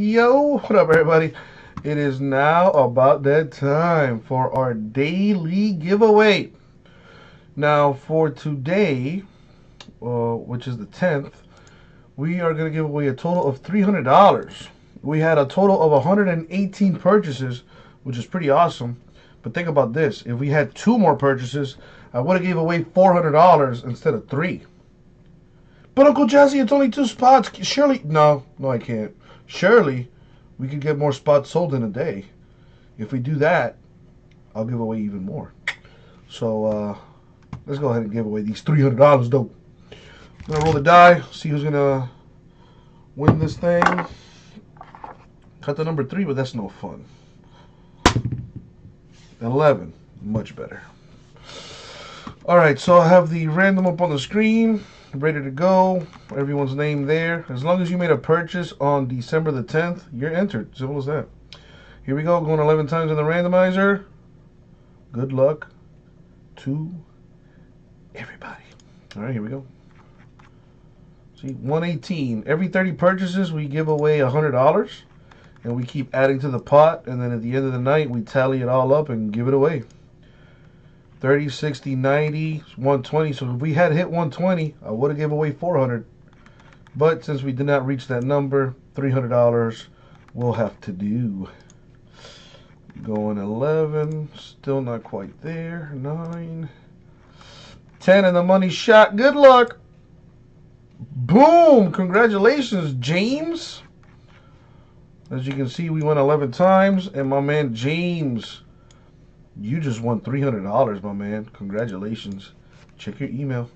Yo, what up, everybody? It is now about that time for our daily giveaway. Now, for today, uh, which is the 10th, we are going to give away a total of $300. We had a total of 118 purchases, which is pretty awesome. But think about this: if we had two more purchases, I would have gave away $400 instead of three. But Uncle Jazzy, it's only two spots. Surely, no, no, I can't. Surely, we could get more spots sold in a day. If we do that, I'll give away even more. So, uh, let's go ahead and give away these $300, though. I'm going to roll the die, see who's going to win this thing. Cut the number three, but that's no fun. 11, much better. All right, so I have the random up on the screen ready to go. Everyone's name there. As long as you made a purchase on December the 10th, you're entered. Simple as that. Here we go. Going 11 times in the randomizer. Good luck to everybody. All right, here we go. See, 118. Every 30 purchases, we give away $100. And we keep adding to the pot. And then at the end of the night, we tally it all up and give it away. 30, 60, 90, 120. So if we had hit 120, I would have gave away 400. But since we did not reach that number, $300 we'll have to do. Going 11, still not quite there. 9, 10 and the money shot. Good luck. Boom! Congratulations, James. As you can see, we went 11 times, and my man James you just won $300, my man. Congratulations. Check your email.